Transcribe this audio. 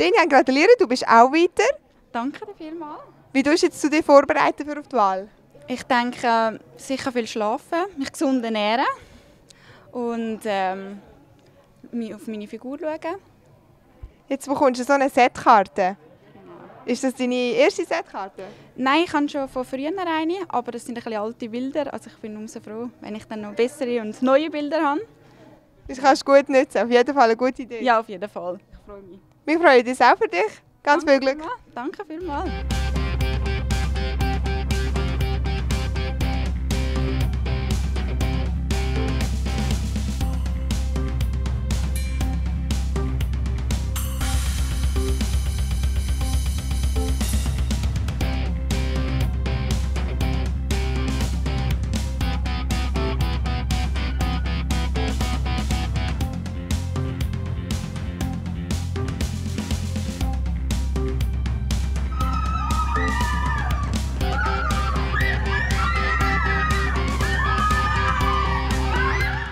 Danian, gratuliere, du bist auch weiter. Danke dir vielmals. Wie tust du jetzt zu dir vorbereiten für auf die Wahl? Ich denke, sicher viel schlafen, mich gesund ernähren und ähm, auf meine Figur schauen. Jetzt bekommst du so eine Setkarte. Ist das deine erste Setkarte? Nein, ich habe schon von früher eine, aber das sind ein bisschen alte Bilder. Also ich bin umso froh, wenn ich dann noch bessere und neue Bilder habe. Das kannst du gut nutzen. Auf jeden Fall eine gute Idee. Ja, auf jeden Fall. Ich freue mich. Wir freuen uns auch für dich. Ganz viel Glück. Danke vielmals.